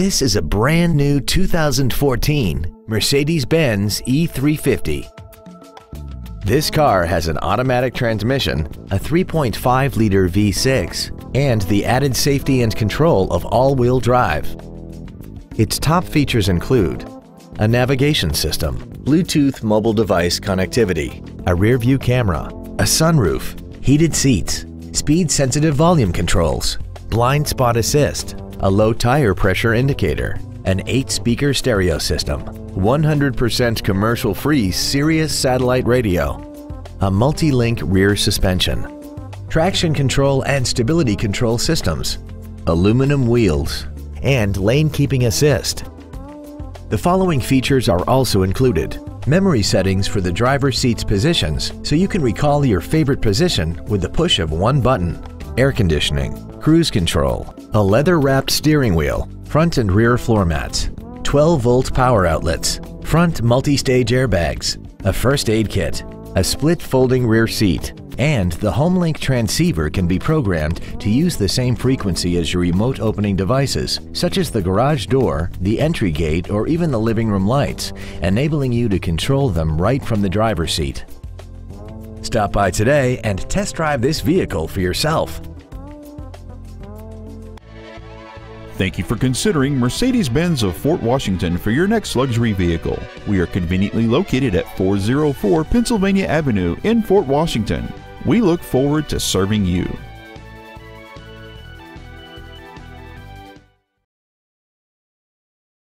This is a brand new 2014 Mercedes-Benz E350. This car has an automatic transmission, a 3.5-liter V6, and the added safety and control of all-wheel drive. Its top features include a navigation system, Bluetooth mobile device connectivity, a rear-view camera, a sunroof, heated seats, speed-sensitive volume controls, blind spot assist, a low tire pressure indicator, an 8-speaker stereo system, 100% commercial-free Sirius satellite radio, a multi-link rear suspension, traction control and stability control systems, aluminum wheels, and lane keeping assist. The following features are also included. Memory settings for the driver's seat's positions so you can recall your favorite position with the push of one button. Air conditioning, cruise control, a leather-wrapped steering wheel, front and rear floor mats, 12-volt power outlets, front multi-stage airbags, a first aid kit, a split folding rear seat, and the HomeLink transceiver can be programmed to use the same frequency as your remote opening devices, such as the garage door, the entry gate, or even the living room lights, enabling you to control them right from the driver's seat. Stop by today and test drive this vehicle for yourself. Thank you for considering Mercedes-Benz of Fort Washington for your next luxury vehicle. We are conveniently located at 404 Pennsylvania Avenue in Fort Washington. We look forward to serving you.